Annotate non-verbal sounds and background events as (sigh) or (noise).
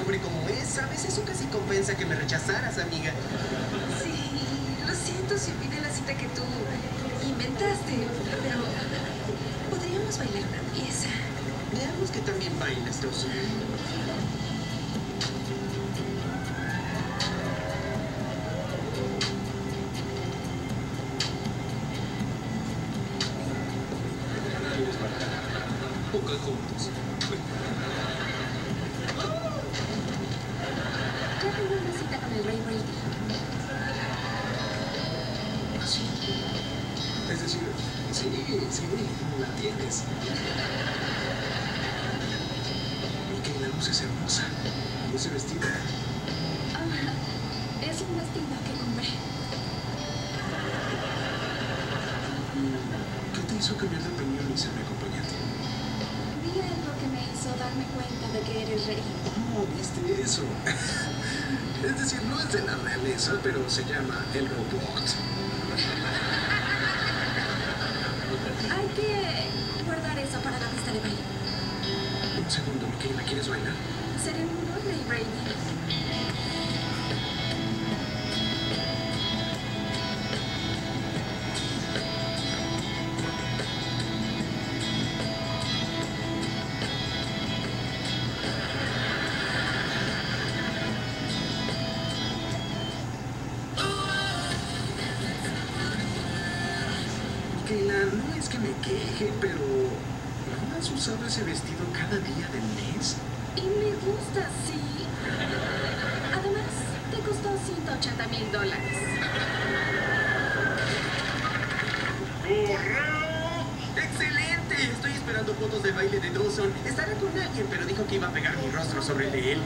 hombre como es, ¿sabes? Eso casi compensa que me rechazaras, amiga. Sí, lo siento si olvidé la cita que tú inventaste, pero podríamos bailar una pieza. Veamos que también bailas, Dawson. Pocahontas. Ya la tienes. Y que la luz es hermosa. Y ese vestido. Ah, es un vestido que compré. ¿Qué te hizo cambiar de opinión y ser mi acompañante? Vi algo que me hizo darme cuenta de que eres rey. ¿Cómo viste eso? (laughs) Es decir, no es de la realeza, pero se llama el robot. Hay que guardar eso para la pista de baile. Un segundo, Miquela, ¿quieres bailar? Seré un rey Brady. No es que me queje, pero ¿no has usado ese vestido cada día del mes? Y me gusta, sí. Además, te costó 180 mil dólares. ¡Excelente! Estoy esperando fotos de baile de Dawson. Estará con alguien, pero dijo que iba a pegar mi rostro sobre el de él.